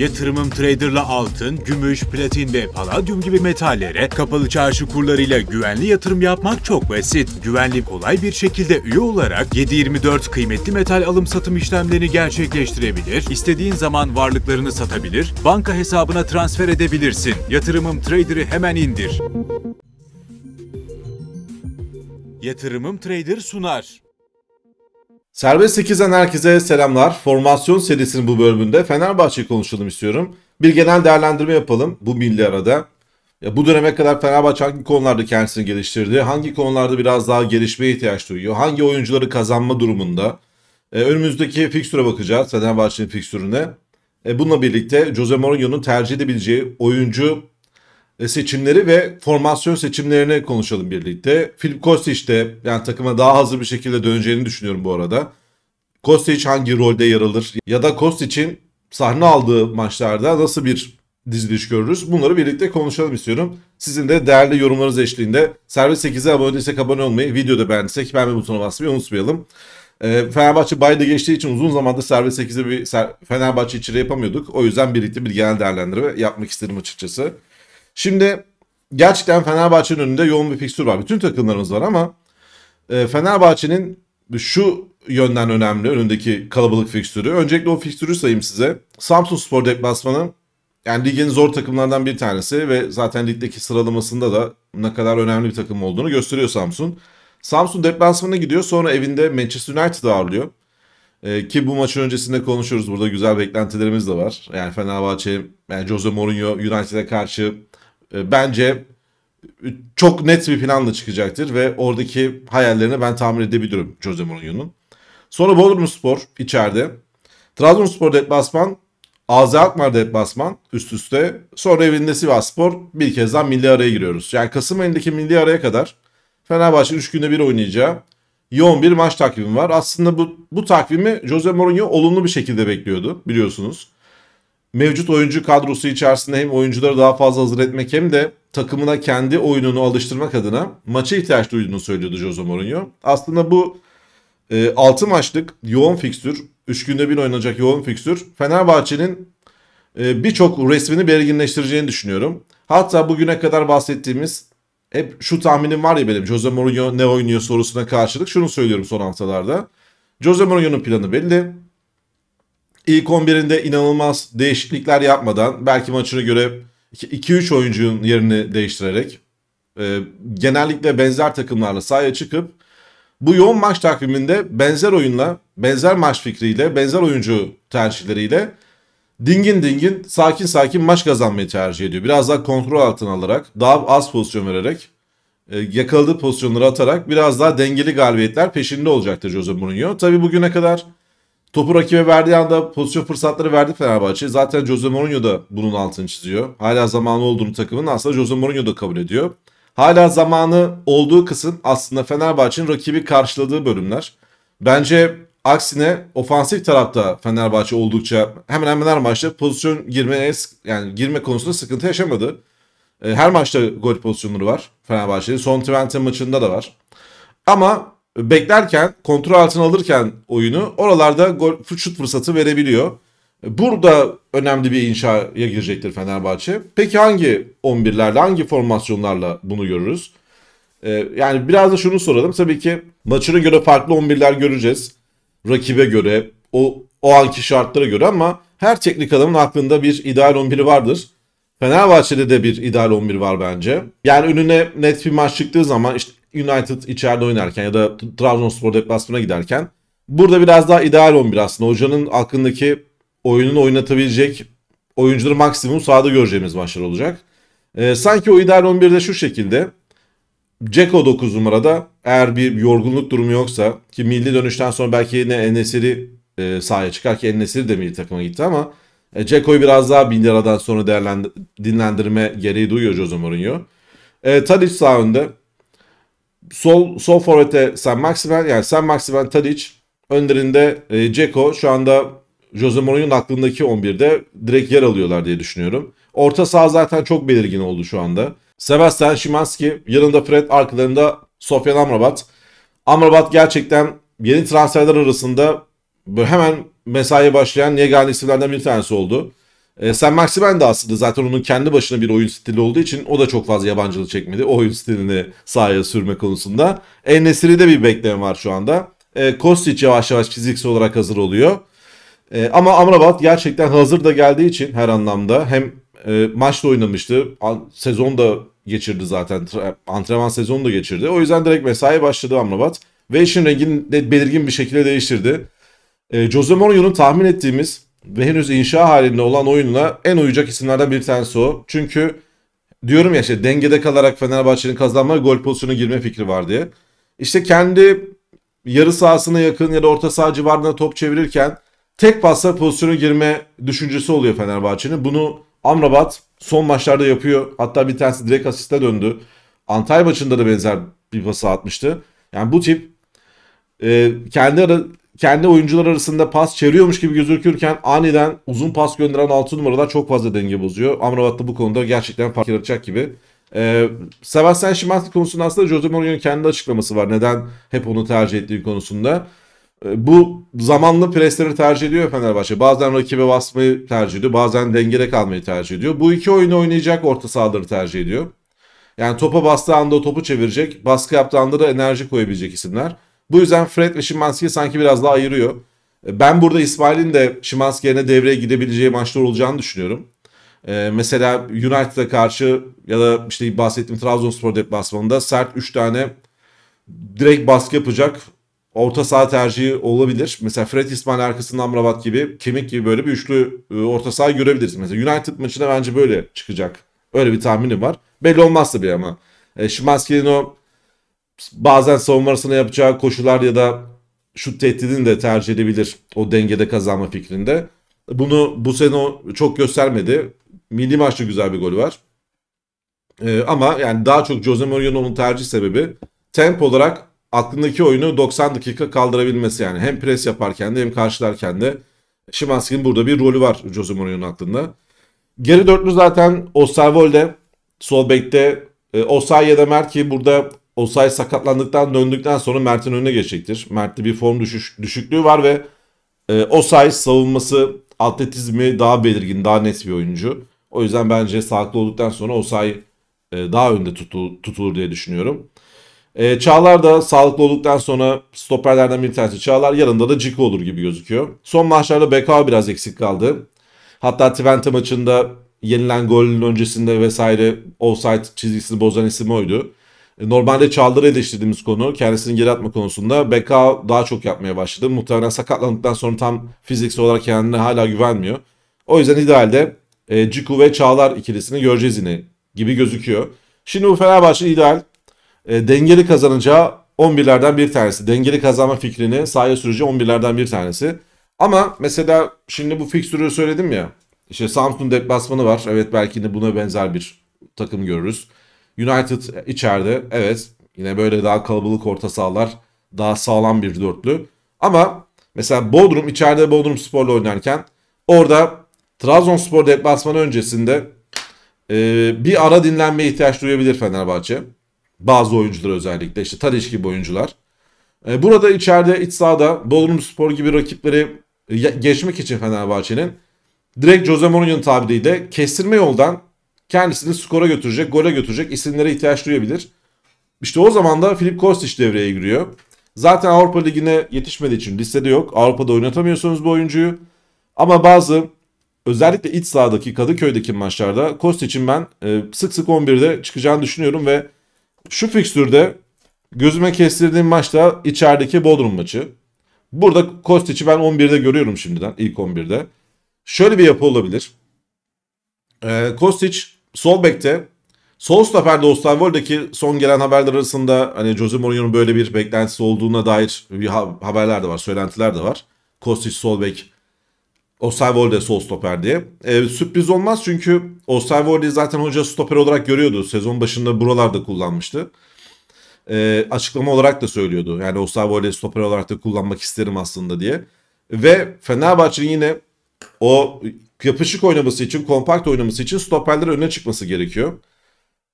Yatırımım Trader'la altın, gümüş, platin ve paladyum gibi metallere kapalı çarşı kurlarıyla güvenli yatırım yapmak çok basit. Güvenli kolay bir şekilde üye olarak 7/24 kıymetli metal alım satım işlemlerini gerçekleştirebilir, istediğin zaman varlıklarını satabilir, banka hesabına transfer edebilirsin. Yatırımım Trader'ı hemen indir. Yatırımım Trader sunar. Serbest 8'den herkese selamlar. Formasyon serisinin bu bölümünde Fenerbahçe'yi konuşalım istiyorum. Bir genel değerlendirme yapalım bu milli arada. Ya bu döneme kadar Fenerbahçe hangi konularda kendisini geliştirdi? Hangi konularda biraz daha gelişmeye ihtiyaç duyuyor? Hangi oyuncuları kazanma durumunda? Ee, önümüzdeki fikstüre bakacağız. Fenerbahçe'nin fikstürüne. Ee, bununla birlikte Jose Mourinho'nun tercih edebileceği oyuncu e, seçimleri ve formasyon seçimlerini konuşalım birlikte. Filip Kostic de yani takıma daha hızlı bir şekilde döneceğini düşünüyorum bu arada. Kostic hangi rolde yer alır ya da Kostic'in sahne aldığı maçlarda nasıl bir diziliş görürüz? Bunları birlikte konuşalım istiyorum. Sizin de değerli yorumlarınız eşliğinde Servis 8'e abone değilsek abone olmayı, videoda beğendiysek beğenme butonuna basmayı unutmayalım. E, Fenerbahçe bayda geçtiği için uzun zamandır Servis 8'e bir Fenerbahçe içeri yapamıyorduk. O yüzden birlikte bir genel değerlendirme yapmak istedim açıkçası. Şimdi gerçekten Fenerbahçe'nin önünde yoğun bir fikstür var. Bütün takımlarımız var ama e, Fenerbahçe'nin şu yönden önemli önündeki kalabalık fikstürü. Öncelikle o fikstürü sayayım size. Samsun Spor deplasmanı yani ligin zor takımlardan bir tanesi ve zaten ligdeki sıralamasında da ne kadar önemli bir takım olduğunu gösteriyor Samsun. Samsun deplasmanına gidiyor sonra evinde Manchester United ağırlıyor. Ee, ki bu maçın öncesinde konuşuyoruz. Burada güzel beklentilerimiz de var. Yani Fenerbahçe, yani Jose Mourinho United'e karşı e, bence çok net bir planla çıkacaktır ve oradaki hayallerini ben tahmin edebilirim Jose Mourinho'nun. Sonra Bodrum Spor içeride. Trabzonspor deplasman, AZ Alkmaar deplasman üst üste. Sonra evinde Sivas Spor bir kez daha milli araya giriyoruz. Yani Kasım ayındaki milli araya kadar Fenerbahçe 3 günde bir oynayacağı yoğun bir maç takvimi var. Aslında bu, bu takvimi Jose Mourinho olumlu bir şekilde bekliyordu biliyorsunuz mevcut oyuncu kadrosu içerisinde hem oyuncuları daha fazla hazır etmek hem de takımına kendi oyununu alıştırmak adına maça ihtiyaç duyduğunu söylüyordu Jose Mourinho. Aslında bu e, 6 maçlık yoğun fikstür, 3 günde bir oynanacak yoğun fikstür Fenerbahçe'nin e, birçok resmini belirginleştireceğini düşünüyorum. Hatta bugüne kadar bahsettiğimiz hep şu tahminim var ya benim Jose Mourinho ne oynuyor sorusuna karşılık şunu söylüyorum son haftalarda. Jose Mourinho'nun planı belli. İlk 11'inde inanılmaz değişiklikler yapmadan belki maçına göre 2-3 oyuncunun yerini değiştirerek e, genellikle benzer takımlarla sahaya çıkıp bu yoğun maç takviminde benzer oyunla, benzer maç fikriyle, benzer oyuncu tercihleriyle dingin dingin, sakin sakin maç kazanmayı tercih ediyor. Biraz daha kontrol altına alarak, daha az pozisyon vererek, e, yakaladığı pozisyonları atarak biraz daha dengeli galibiyetler peşinde olacaktır Jose Mourinho. Tabi bugüne kadar Topu rakibe verdiği anda pozisyon fırsatları verdi Fenerbahçe. Zaten Jose Mourinho da bunun altını çiziyor. Hala zamanı olduğunu takımın aslında Jose Mourinho da kabul ediyor. Hala zamanı olduğu kısım aslında Fenerbahçe'nin rakibi karşıladığı bölümler. Bence aksine ofansif tarafta Fenerbahçe oldukça hemen hemen her maçta pozisyon girmeye yani girme konusunda sıkıntı yaşamadı. Ee, her maçta gol pozisyonları var Fenerbahçe'nin. Son Twente maçında da var. Ama beklerken, kontrol altına alırken oyunu oralarda gol şut fırsatı verebiliyor. Burada önemli bir inşaya girecektir Fenerbahçe. Peki hangi 11'lerle, hangi formasyonlarla bunu görürüz? Ee, yani biraz da şunu soralım. Tabii ki maçına göre farklı 11'ler göreceğiz. Rakibe göre, o, o anki şartlara göre ama her teknik adamın aklında bir ideal 11'i vardır. Fenerbahçe'de de bir ideal 11 var bence. Yani önüne net bir maç çıktığı zaman işte United içeride oynarken ya da Trabzonspor deplasmana giderken burada biraz daha ideal 11 aslında. Hocanın aklındaki oyununu oynatabilecek oyuncuları maksimum sahada göreceğimiz maçlar olacak. Ee, sanki o ideal 11'de şu şekilde. Ceko 9 numarada eğer bir yorgunluk durumu yoksa ki milli dönüşten sonra belki yine Enesiri e, sahaya çıkar ki Enesiri de milli takıma gitti ama e, Ceko'yu biraz daha bin liradan sonra değerlendir dinlendirme gereği duyuyor Jose Mourinho. E, Tadic sağ önde sol sol forvete Sam Maximen yani Sam Maximen Tadic önlerinde e, Ceko şu anda Jose Mourinho'nun aklındaki 11'de direkt yer alıyorlar diye düşünüyorum. Orta saha zaten çok belirgin oldu şu anda. Sebastian Szymanski yanında Fred arkalarında Sofyan Amrabat. Amrabat gerçekten yeni transferler arasında hemen mesaiye başlayan yegane isimlerden bir tanesi oldu. E, Sen Maximen de aslında zaten onun kendi başına bir oyun stili olduğu için o da çok fazla yabancılık çekmedi. O oyun stilini sahaya sürme konusunda. En-Nesyri'de bir bekleme var şu anda. E, Kostic yavaş yavaş fiziksel olarak hazır oluyor. E, ama Amrabat gerçekten hazır da geldiği için her anlamda hem e, maçta oynamıştı, sezon da geçirdi zaten, antrenman sezonu da geçirdi. O yüzden direkt mesai başladı Amrabat ve işin rengini de belirgin bir şekilde değiştirdi. E, Jose Mourinho'nun tahmin ettiğimiz ve henüz inşa halinde olan oyununa en uyacak isimlerden bir tanesi o. Çünkü diyorum ya işte dengede kalarak Fenerbahçe'nin kazanma gol pozisyonuna girme fikri var diye. İşte kendi yarı sahasına yakın ya da orta saha civarında top çevirirken tek pasla pozisyona girme düşüncesi oluyor Fenerbahçe'nin. Bunu Amrabat son maçlarda yapıyor. Hatta bir tanesi direkt asiste döndü. Antalya maçında da benzer bir pası atmıştı. Yani bu tip e, kendi ara, kendi oyuncular arasında pas çeviriyormuş gibi gözükürken aniden uzun pas gönderen 6 numaralar çok fazla denge bozuyor. Amrabat da bu konuda gerçekten fark yaratacak gibi. Ee, Sebastian Szymanski konusunda aslında Jose Mourinho'nun kendi açıklaması var. Neden hep onu tercih ettiği konusunda. Ee, bu zamanlı presleri tercih ediyor Fenerbahçe. Bazen rakibe basmayı tercih ediyor. Bazen dengede kalmayı tercih ediyor. Bu iki oyunu oynayacak orta sahaları tercih ediyor. Yani topa bastığı anda topu çevirecek. Baskı yaptığı anda da enerji koyabilecek isimler. Bu yüzden Fred ve Szymanski'yi sanki biraz daha ayırıyor. Ben burada İsmail'in de Szymanski yerine devreye gidebileceği maçlar olacağını düşünüyorum. Ee, mesela United'a karşı ya da işte bahsettiğim Trabzonspor deplasmanında sert 3 tane direkt baskı yapacak orta saha tercihi olabilir. Mesela Fred İsmail arkasında Amrabat gibi kemik gibi böyle bir üçlü e, orta saha görebiliriz. Mesela United maçına bence böyle çıkacak. Öyle bir tahminim var. Belli olmaz tabii ama. E, Szymanski'nin o bazen savunma yapacağı koşular ya da şut tehdidini de tercih edebilir o dengede kazanma fikrinde. Bunu bu sene o çok göstermedi. Milli maçta güzel bir golü var. Ee, ama yani daha çok Jose Mourinho'nun tercih sebebi tempo olarak aklındaki oyunu 90 dakika kaldırabilmesi yani. Hem pres yaparken de hem karşılarken de Szymanski'nin burada bir rolü var Jose Mourinho'nun aklında. Geri dörtlü zaten Osterwolde sol bekte e, Osay ya da Mert ki burada Osay sakatlandıktan döndükten sonra Mert'in önüne geçecektir. Mert'te bir form düşüş, düşüklüğü var ve e, Osay savunması atletizmi daha belirgin, daha net bir oyuncu. O yüzden bence sağlıklı olduktan sonra Osay e, daha önde tutul, tutulur diye düşünüyorum. E, Çağlar da sağlıklı olduktan sonra stoperlerden bir tanesi Çağlar yanında da Ciku olur gibi gözüküyor. Son maçlarda Bekao biraz eksik kaldı. Hatta Twente maçında yenilen golün öncesinde vesaire offside çizgisini bozan isim oydu. E, Normalde Çağlar'ı eleştirdiğimiz konu kendisini geri atma konusunda Bekao daha çok yapmaya başladı. Muhtemelen sakatlandıktan sonra tam fiziksel olarak kendine hala güvenmiyor. O yüzden idealde e, Ciku ve Çağlar ikilisini göreceğiz yine gibi gözüküyor. Şimdi bu Fenerbahçe ideal e, dengeli kazanacağı 11'lerden bir tanesi. Dengeli kazanma fikrini sahaya süreceği 11'lerden bir tanesi. Ama mesela şimdi bu fikstürü söyledim ya. İşte Samsun deplasmanı var. Evet belki de buna benzer bir takım görürüz. United içeride. Evet yine böyle daha kalabalık orta sahalar. Daha sağlam bir dörtlü. Ama mesela Bodrum içeride Bodrum Spor'la oynarken orada Trabzonspor deplasmanı öncesinde e, bir ara dinlenmeye ihtiyaç duyabilir Fenerbahçe. Bazı oyuncular özellikle işte Tadiç gibi oyuncular. E, burada içeride iç sahada Bodrum Spor gibi rakipleri ye- geçmek için Fenerbahçe'nin direkt Jose Mourinho'nun tabiriyle kestirme yoldan kendisini skora götürecek, gole götürecek isimlere ihtiyaç duyabilir. İşte o zaman da Filip Kostic devreye giriyor. Zaten Avrupa Ligi'ne yetişmediği için listede yok. Avrupa'da oynatamıyorsunuz bu oyuncuyu. Ama bazı özellikle iç sahadaki Kadıköy'deki maçlarda Kostic'in ben e, sık sık 11'de çıkacağını düşünüyorum ve şu fikstürde gözüme kestirdiğim maçta içerideki Bodrum maçı. Burada Kostic'i ben 11'de görüyorum şimdiden ilk 11'de. Şöyle bir yapı olabilir. Ee, Kostic sol bekte sol stoperde Osterwold'daki son gelen haberler arasında hani Jose Mourinho'nun böyle bir beklentisi olduğuna dair bir ha- haberler de var, söylentiler de var. Kostic sol bek, Osterwolde sol stoper diye. Ee, sürpriz olmaz çünkü Osterwolde'yi zaten hoca stoper olarak görüyordu. Sezon başında buralarda kullanmıştı. Ee, açıklama olarak da söylüyordu. Yani Osterwolde'yi stoper olarak da kullanmak isterim aslında diye. Ve Fenerbahçe'nin yine o yapışık oynaması için, kompakt oynaması için stoperlerin öne çıkması gerekiyor.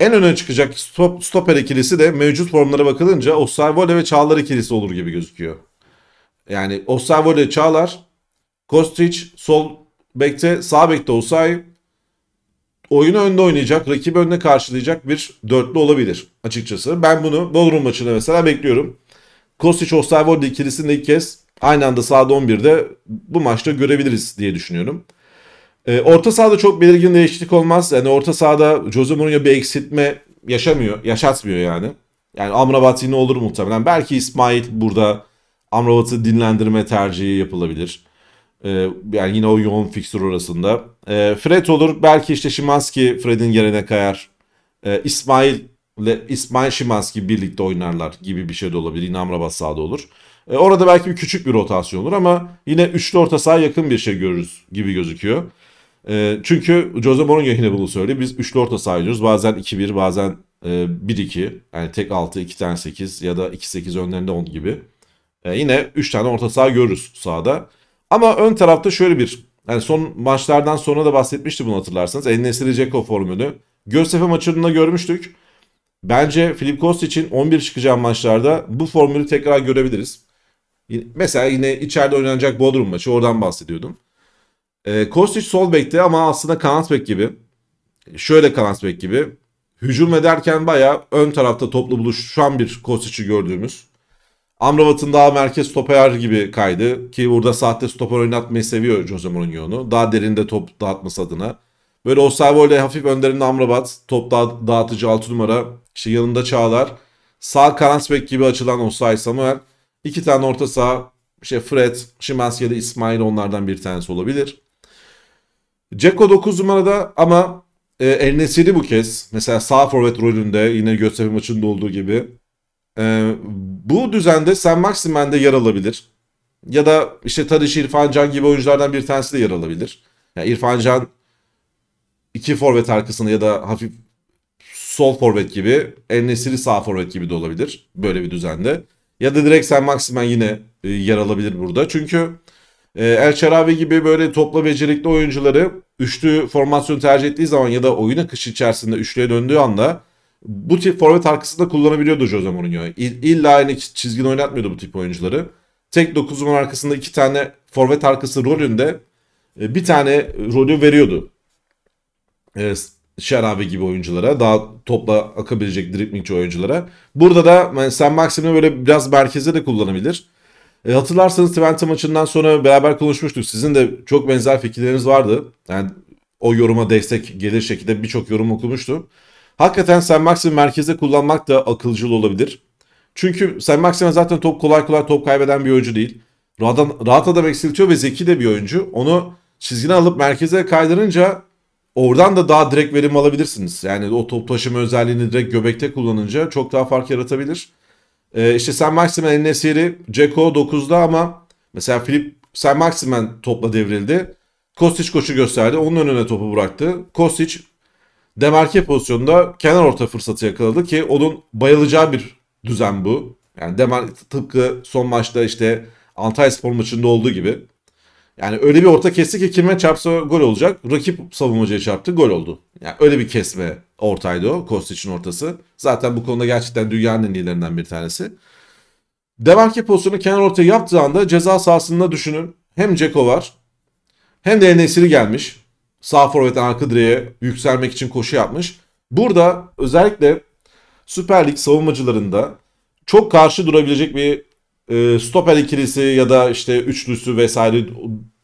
En öne çıkacak stop, stoper ikilisi de mevcut formlara bakılınca Osterwolde ve Çağlar ikilisi olur gibi gözüküyor. Yani Osterwolde Çağlar, Kostic sol bekte sağ bekte Osay oyunu önde oynayacak, rakibi önde karşılayacak bir dörtlü olabilir açıkçası. Ben bunu Bodrum maçında mesela bekliyorum. Kostic Osterwolde ikilisini de ilk kez aynı anda sahada 11'de bu maçta görebiliriz diye düşünüyorum. E, orta sahada çok belirgin değişiklik olmaz. Yani orta sahada Jose Mourinho bir eksiltme yaşamıyor, yaşatmıyor yani. Yani Amrabat yine olur muhtemelen. Belki İsmail burada Amrabat'ı dinlendirme tercihi yapılabilir. Ee, yani yine o yoğun fikstür arasında. Ee, Fred olur. Belki işte Şimanski Fred'in yerine kayar. Ee, İsmail ile İsmail Şimanski birlikte oynarlar gibi bir şey de olabilir. Yine Amrabat sağda olur. Ee, orada belki bir küçük bir rotasyon olur ama yine üçlü orta saha yakın bir şey görürüz gibi gözüküyor. Ee, çünkü Jose Mourinho yine bunu söylüyor. Biz üçlü orta saha. Bazen 2-1 bazen e, 1-2. Yani tek 6 2 tane 8 ya da 2-8 önlerinde 10 gibi. Ee, yine 3 tane orta saha görürüz sahada. Ama ön tarafta şöyle bir yani son maçlardan sonra da bahsetmişti bunu hatırlarsanız. El Nesiri Ceko formülü. Göztepe maçında görmüştük. Bence Filip için 11 çıkacağı maçlarda bu formülü tekrar görebiliriz. Mesela yine içeride oynanacak Bodrum maçı oradan bahsediyordum. E, Kostic sol bekte ama aslında kanat gibi. Şöyle kanat gibi. Hücum ederken bayağı ön tarafta toplu buluşan bir Kostic'i gördüğümüz. Amrabat'ın daha merkez stoper gibi kaydı. Ki burada sahte stoper oynatmayı seviyor Jose Mourinho'nu. Daha derinde top dağıtması adına. Böyle Osterwo ile hafif önlerinde Amrabat. Top dağ dağıtıcı 6 numara. İşte yanında Çağlar. Sağ kanat bek gibi açılan Osay Samuel. İki tane orta saha. İşte Fred, Şimanski ya da İsmail onlardan bir tanesi olabilir. Ceko 9 numarada ama e, El Nesiri bu kez. Mesela sağ forvet rolünde yine Göztepe maçında olduğu gibi ee, bu düzende Sen Maximen de yer alabilir. Ya da işte Tadiş İrfan Can gibi oyunculardan bir tanesi de yer alabilir. Yani İrfan Can iki forvet arkasında ya da hafif sol forvet gibi, El Nesiri sağ forvet gibi de olabilir böyle bir düzende. Ya da direkt Sen Maximen yine e, yer alabilir burada. Çünkü e, El Şaravi gibi böyle topla becerikli oyuncuları üçlü formasyon tercih ettiği zaman ya da oyun akışı içerisinde üçlüye döndüğü anda bu tip forvet arkasında kullanabiliyordu Jose Mourinho. İlla aynı çizgini oynatmıyordu bu tip oyuncuları. Tek 9 numara arkasında iki tane forvet arkası rolünde e, bir tane rolü veriyordu. E, Şerabi gibi oyunculara. Daha topla akabilecek driplingçi oyunculara. Burada da yani Sam Maxim'i böyle biraz merkeze de kullanabilir. E, hatırlarsanız Twente maçından sonra beraber konuşmuştuk. Sizin de çok benzer fikirleriniz vardı. Yani o yoruma destek gelir şekilde birçok yorum okumuştu. Hakikaten Sen Maxim'i merkezde kullanmak da akılcıl olabilir. Çünkü Sen Maxim'e zaten top kolay kolay top kaybeden bir oyuncu değil. Rahat, rahat adam eksiltiyor ve zeki de bir oyuncu. Onu çizgine alıp merkeze kaydırınca oradan da daha direkt verim alabilirsiniz. Yani o top taşıma özelliğini direkt göbekte kullanınca çok daha fark yaratabilir. Ee, işte Sen Maximen eline seri Ceko 9'da ama mesela Filip Sen Maximen topla devrildi. Kostic koşu gösterdi. Onun önüne topu bıraktı. Kostic demarke pozisyonunda kenar orta fırsatı yakaladı ki onun bayılacağı bir düzen bu. Yani demar tıpkı son maçta işte Antalya Spor maçında olduğu gibi. Yani öyle bir orta kesti ki kime çarpsa gol olacak. Rakip savunmacıya çarptı gol oldu. Yani öyle bir kesme ortaydı o Kostic'in ortası. Zaten bu konuda gerçekten dünyanın en iyilerinden bir tanesi. Demarke pozisyonu kenar ortaya yaptığı anda ceza sahasında düşünün. Hem Ceko var hem de Enesiri gelmiş sağ forvetten arka direğe yükselmek için koşu yapmış. Burada özellikle Süper Lig savunmacılarında çok karşı durabilecek bir e, stoper ikilisi ya da işte üçlüsü vesaire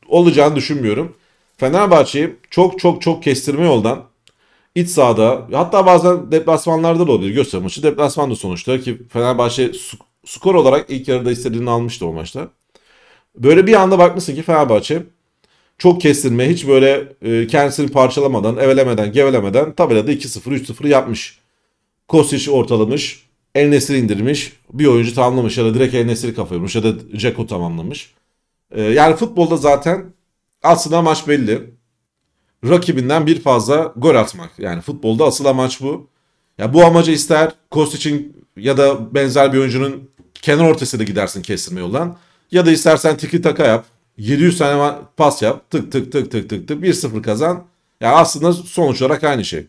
olacağını düşünmüyorum. Fenerbahçe'yi çok çok çok kestirme yoldan iç sahada hatta bazen deplasmanlarda da olabilir. Göster maçı deplasman da sonuçta ki Fenerbahçe skor olarak ilk yarıda istediğini almıştı o maçta. Böyle bir anda bakmışsın ki Fenerbahçe çok kestirme hiç böyle e, kendisini parçalamadan, evelemeden, gevelemeden tabelada 2-0, 3-0 yapmış. Kostic ortalamış. El indirmiş. Bir oyuncu tamamlamış ya da direkt El Nesri kafaymış ya da Ceko tamamlamış. E, yani futbolda zaten aslında maç belli. Rakibinden bir fazla gol atmak. Yani futbolda asıl amaç bu. Ya bu amaca ister Kostic'in ya da benzer bir oyuncunun kenar ortasıyla gidersin kestirme yoldan. Ya da istersen tiki taka yap. 700 tane pas yap. Tık tık tık tık tık tık 1-0 kazan. Yani aslında sonuç olarak aynı şey.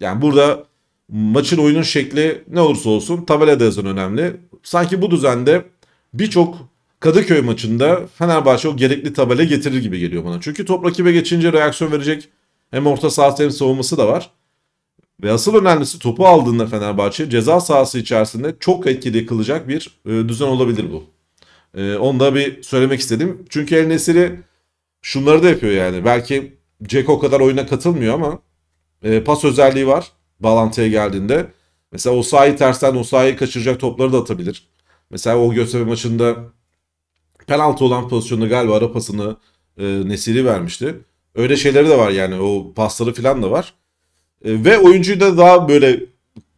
Yani burada maçın oyunun şekli ne olursa olsun tabelada yazan önemli. Sanki bu düzende birçok Kadıköy maçında Fenerbahçe o gerekli tabela getirir gibi geliyor bana. Çünkü top rakibe geçince reaksiyon verecek hem orta sahası hem savunması da var. Ve asıl önemlisi topu aldığında Fenerbahçe ceza sahası içerisinde çok etkili kılacak bir e, düzen olabilir bu. E, onu da bir söylemek istedim. Çünkü El Nesiri şunları da yapıyor yani. Belki Ceko kadar oyuna katılmıyor ama e, pas özelliği var bağlantıya geldiğinde. Mesela o sahayı tersten o sahayı kaçıracak topları da atabilir. Mesela o Göztepe maçında penaltı olan pozisyonda galiba ara pasını e, Nesiri vermişti. Öyle şeyleri de var yani o pasları falan da var. E, ve oyuncuyu da daha böyle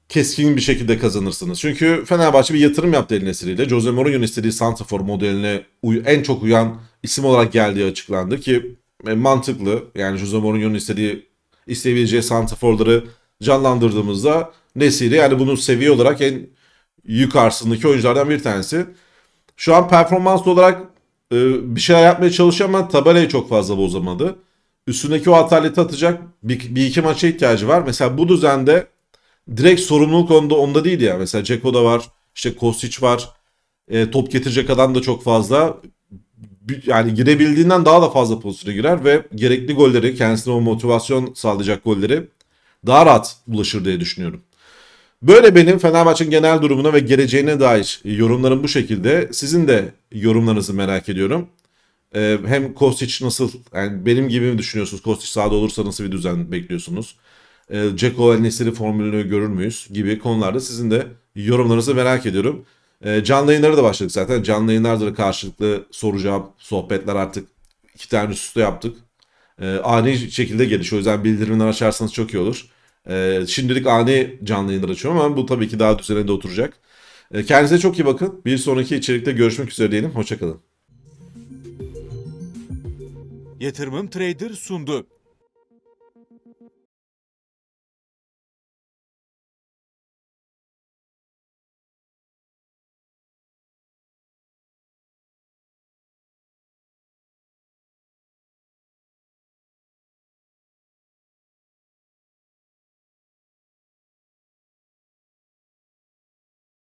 keskin bir şekilde kazanırsınız. Çünkü Fenerbahçe bir yatırım yaptı El Nesiri'yle. Jose Mourinho'nun istediği Santrafor modeline en çok uyan isim olarak geldiği açıklandı ki e, mantıklı. Yani Jose Mourinho'nun istediği isteyebileceği Santraforları canlandırdığımızda Nesiri yani bunun seviye olarak en yukarısındaki oyunculardan bir tanesi. Şu an performans olarak e, bir şeyler yapmaya çalışıyor ama tabelayı çok fazla bozamadı. Üstündeki o ataleti atacak bir, bir iki maça ihtiyacı var. Mesela bu düzende direkt sorumluluk onda, onda değil ya. Mesela Ceko'da var, işte Kostic var. E, top getirecek adam da çok fazla. Yani girebildiğinden daha da fazla pozisyona girer ve gerekli golleri, kendisine o motivasyon sağlayacak golleri daha rahat ulaşır diye düşünüyorum. Böyle benim Fenerbahçe'nin genel durumuna ve geleceğine dair yorumlarım bu şekilde. Sizin de yorumlarınızı merak ediyorum. Ee, hem Kostic nasıl, yani benim gibi mi düşünüyorsunuz? Kostic sahada olursa nasıl bir düzen bekliyorsunuz? Ee, Ceko El Nesiri formülünü görür müyüz? Gibi konularda sizin de yorumlarınızı merak ediyorum. Ee, canlı yayınları da başladık zaten. Canlı yayınlarda da karşılıklı soru cevap sohbetler artık iki tane üst üste yaptık. Ee, ani şekilde gelişiyor. O yüzden bildirimleri açarsanız çok iyi olur. Ee, şimdilik ani canlı yayınlar açıyorum ama bu tabii ki daha düzeninde oturacak. Ee, kendinize çok iyi bakın. Bir sonraki içerikte görüşmek üzere diyelim. Hoşçakalın. Yatırımım Trader sundu.